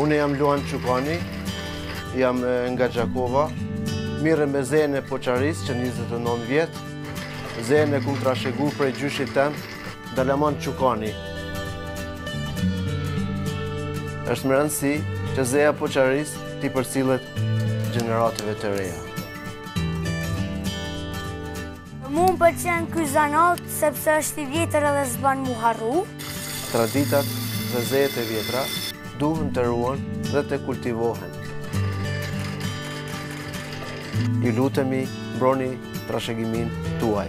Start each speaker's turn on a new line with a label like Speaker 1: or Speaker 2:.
Speaker 1: Unë jam Luan Qukani, jam nga Gjakova, merrem me zejen e poçarisë që 29 vjetë, zejen e kom trashëgu prej gjyshit tem, Dalaman Qukani. Është me rëndësi që zeja e poçarisë t'i përcillet gjeneratave të reja.
Speaker 2: Mu më pëlqen ky zanat sepse është i vjetër edhe s'ban m'u harru.
Speaker 1: Traditat dhe zejet e vjetra duhen të ruhen dhe të kultivohen. Ju lutemi mbroni trashëgiminë tuaj.